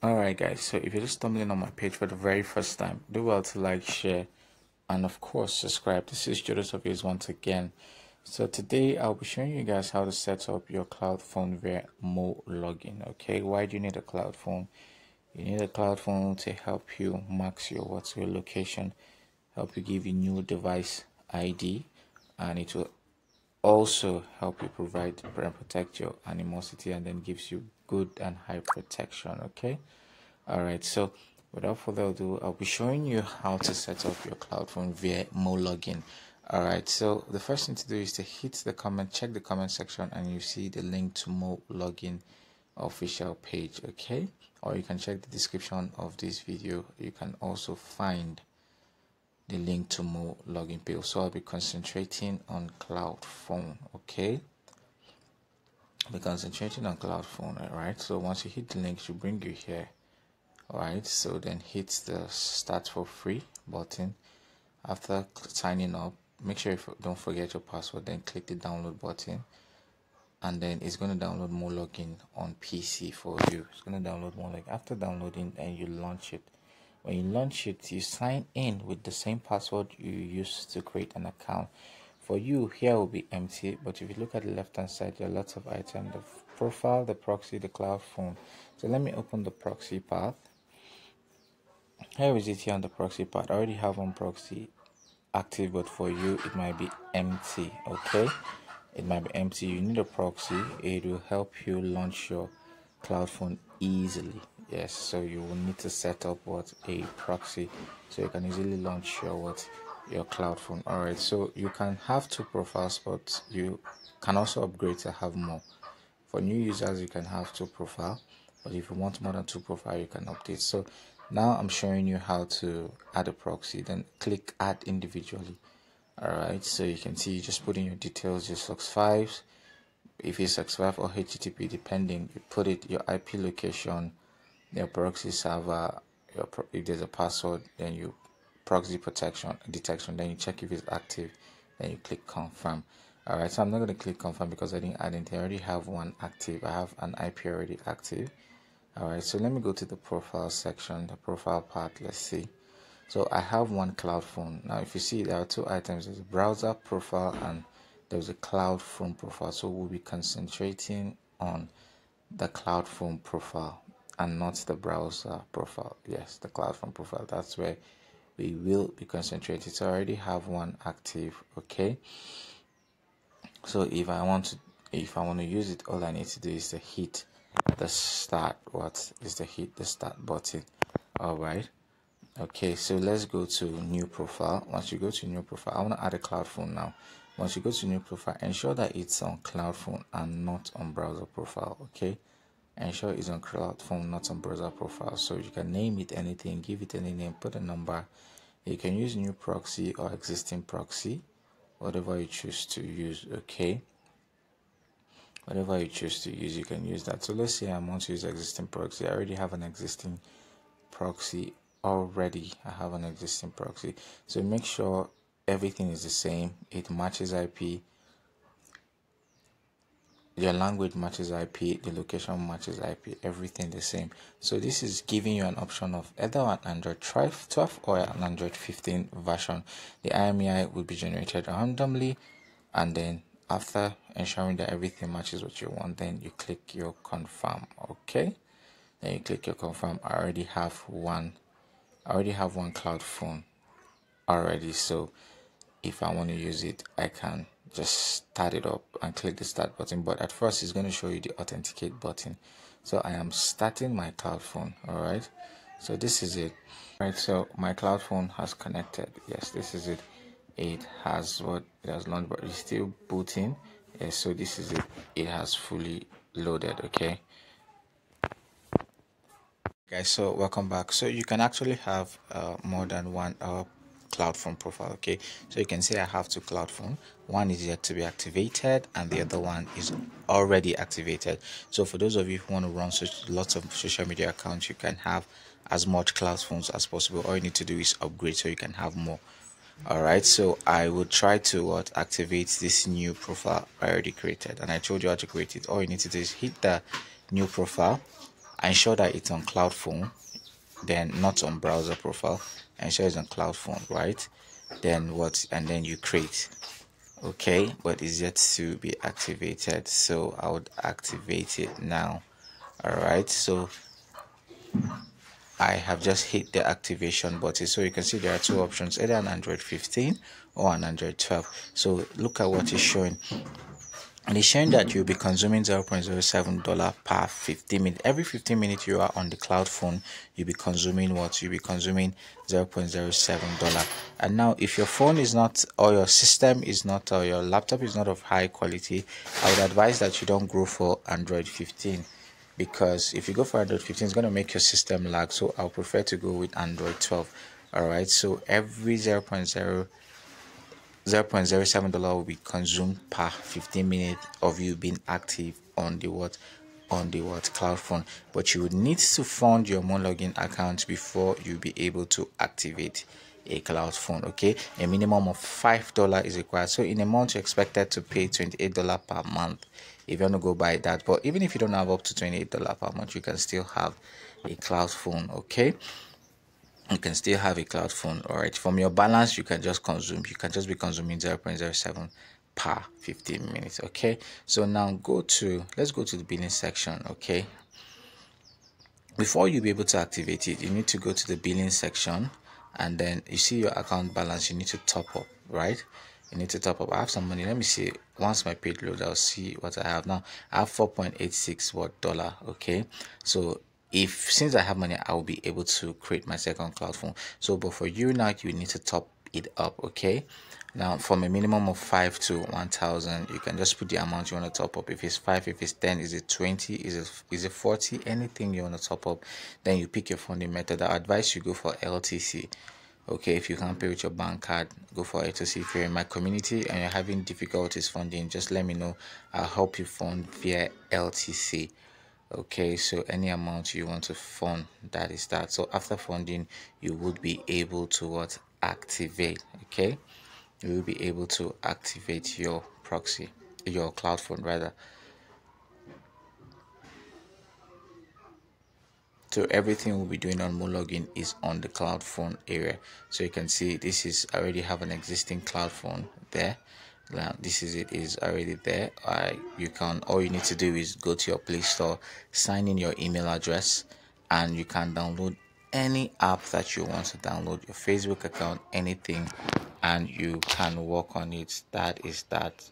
Alright guys, so if you're just stumbling on my page for the very first time, do well to like, share, and of course subscribe. This is Joda Surveys once again. So today I'll be showing you guys how to set up your cloud phone via More login. Okay, why do you need a cloud phone? You need a cloud phone to help you max your what's your location, help you give you new device ID, and it will also help you provide and protect your animosity and then gives you good and high protection okay? All right so without further ado i'll be showing you how to set up your cloud phone via more login. All right so the first thing to do is to hit the comment check the comment section and you see the link to more login official page okay? Or you can check the description of this video. You can also find the link to more login page. So i'll be concentrating on cloud phone okay be concentrating on cloud phone right? So once you hit the link it should bring you here all right? So then hit the start for free button. After signing up make sure you don't forget your password then click the download button. And then it's going to download more login on pc for you. It's going to download more like after downloading and you launch it. When you launch it you sign in with the same password you used to create an account for you here will be empty but if you look at the left hand side there are lots of items. The profile the proxy the cloud phone. So let me open the proxy path. Here is it here on the proxy path. I already have one proxy active but for you it might be empty okay? It might be empty. You need a proxy. It will help you launch your cloud phone easily. Yes so you will need to set up what a proxy so you can easily launch your what your cloud phone. All right so you can have two profiles but you can also upgrade to have more. For new users you can have two profile but if you want more than two profile you can update. So now i'm showing you how to add a proxy then click add individually. All right so you can see you just put in your details your socks 5 if it's x5 or http depending you put it your ip location your proxy server your pro if there's a password then you proxy protection detection then you check if it's active then you click confirm. All right so i'm not going to click confirm because i didn't add it i already have one active. I have an ip already active. All right so let me go to the profile section the profile part let's see. So i have one cloud phone. Now if you see there are two items. There's a browser profile and there's a cloud phone profile. So we'll be concentrating on the cloud phone profile and not the browser profile. Yes, the cloud phone profile. That's where we will be concentrated. So I already have one active. Okay. So if I want to, if I want to use it, all I need to do is to hit the start. What is the hit the start button? All right. Okay, so let's go to new profile. Once you go to new profile, I want to add a cloud phone now. Once you go to new profile, ensure that it's on cloud phone and not on browser profile. Okay ensure it's on cloud phone not on browser profile. So you can name it anything give it any name put a number. You can use new proxy or existing proxy whatever you choose to use okay? Whatever you choose to use you can use that. So let's say i want to use existing proxy. I already have an existing proxy already. I have an existing proxy. So make sure everything is the same. It matches ip your language matches IP, the location matches IP, everything the same. So this is giving you an option of either an Android 12 or an Android 15 version. The IMEI will be generated randomly and then after ensuring that everything matches what you want, then you click your confirm. Okay. Then you click your confirm. I already have one I already have one cloud phone already. So if I want to use it, I can just start it up and click the start button but at first it's going to show you the authenticate button. So i am starting my cloud phone all right? So this is it. Right so my cloud phone has connected. Yes this is it. It has what? It has launched but it's still booting. Yes so this is it. It has fully loaded okay? Guys so welcome back. So you can actually have uh, more than one uh, cloud phone profile okay? So you can see i have two cloud phone. One is yet to be activated and the other one is already activated. So for those of you who want to run such lots of social media accounts you can have as much cloud phones as possible. All you need to do is upgrade so you can have more. All right so i will try to what activate this new profile i already created. And i told you how to create it. All you need to do is hit the new profile ensure that it's on cloud phone then not on browser profile ensure it's on cloud phone right? Then what and then you create. Okay but it's yet to be activated so i would activate it now. All right so I have just hit the activation button. So you can see there are two options either an Android 15 or an Android 12 so look at what is showing and it's showing that you'll be consuming 0.07 dollar per 15 minutes every 15 minutes you are on the cloud phone you'll be consuming what? You'll be consuming 0.07 dollar. And now if your phone is not or your system is not or your laptop is not of high quality i would advise that you don't go for android 15 because if you go for android 15 it's going to make your system lag. So i'll prefer to go with android 12 all right so every 0.0 0.07 dollar will be consumed per 15 minutes of you being active on the what on the what cloud phone. But you would need to fund your MoreLogin account before you be able to activate a cloud phone okay? A minimum of five dollar is required. So in a month you're expected to pay 28 dollar per month if you want to go by that. But even if you don't have up to 28 dollar per month you can still have a cloud phone okay you can still have a cloud phone all right from your balance you can just consume you can just be consuming 0.07 per 15 minutes okay? So now go to let's go to the billing section okay? Before you be able to activate it you need to go to the billing section and then you see your account balance you need to top up right? You need to top up. I have some money. Let me see. Once my page load i'll see what i have now. I have 4.86 what dollar okay? So if since I have money, I will be able to create my second cloud phone. So, but for you now, you need to top it up. Okay. Now, from a minimum of five to one thousand, you can just put the amount you want to top up. If it's five, if it's ten, is it twenty? Is it is it forty? Anything you want to top up, then you pick your funding method. I advise you go for LTC. Okay, if you can't pay with your bank card, go for LTC. If you're in my community and you're having difficulties funding, just let me know. I'll help you fund via LTC okay so any amount you want to fund that is that. So after funding you would be able to what? Activate okay? You will be able to activate your proxy your cloud phone rather. So everything we'll be doing on MoreLogin is on the cloud phone area. So you can see this is already have an existing cloud phone there now this is it is already there. Uh, you can all you need to do is go to your play store sign in your email address and you can download any app that you want to download your facebook account anything and you can work on it. That is that